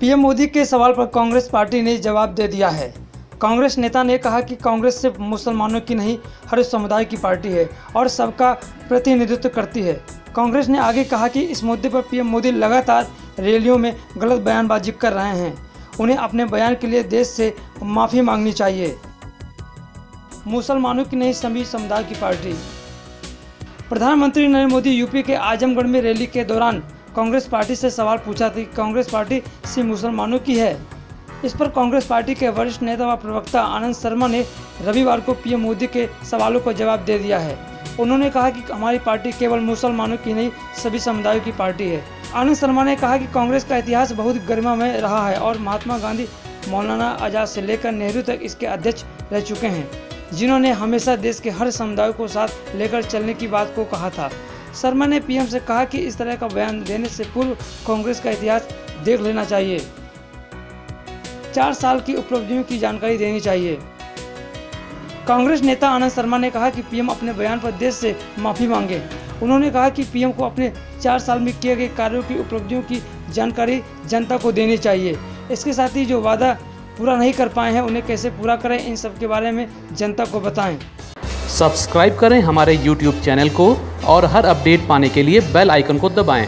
PM Modi के सवाल पर कांग्रेस पार्टी ने जवाब दे दिया है। कांग्रेस नेता ने कहा कि कांग्रेस सिर्फ़ मुसलमानों की नहीं, हर समुदाय की पार्टी है और सबका प्रतिनिधित्व करती है। कांग्रेस ने आगे कहा कि इस मुद्दे पर पीएम मोदी लगातार रैलियों में गलत बयानबाजी कर रहे हैं। उन्हें अपने बयान के लिए देश से माफ़ी मांगनी चाहिए। मुसलमानों की नहीं, सभी समुदाय की पार्टी। प्रधानमंत्री नरेंद्र मोदी यूपी के आजमगढ़ में रैली के दौरान कांग्रेस पार्टी से सवाल पूछा था। कि कांग्रेस पार्टी सिर्फ़ मुसलमानों की है। इस पर कांग्रेस पार्टी के वरिष्ठ नेता व प्रवक्ता आनंद शर्मा ने रविवार को पीएम मोदी के सवालों का जवाब दे दिया है। उन्होंने कहा कि हमारी पार्टी केवल मुसलमानों की नहीं, सभी समुदायों की पार्टी है। आनंद शर्मा ने कहा कि कांग्रेस का इतिहास बहुत गरिमामय रहा है और महात्मा गांधी, मौलाना आज़ाद से लेकर नेहरू तक इसके अध्यक्ष रह चुके हैं, जिन्होंने हमेशा देश के हर समुदाय को साथ लेकर चलने की बात को कहा था। शर्मा ने पीएम से कहा कि इस तरह का बयान देने से पूर्व कांग्रेस का इतिहास देख लेना चाहिए। चार साल की उपलब्धियों की जानकारी देनी चाहिए। कांग्रेस नेता आनंद शर्मा ने कहा कि पीएम अपने बयान पर देश से माफ़ी मांगे। उन्होंने कहा कि पीएम को अपने चार साल में किए गए कार्यों की उपलब्धियों की जानकारी जनता को देनी चाहिए। इसके साथ ही जो वादा पूरा नहीं कर पाए हैं, उन्हें कैसे पूरा करें, इन सब के बारे में जनता को बताएँ। सब्सक्राइब करें हमारे YouTube चैनल को। और हर अपडेट पाने के लिए बेल आइकन को दबाएँ।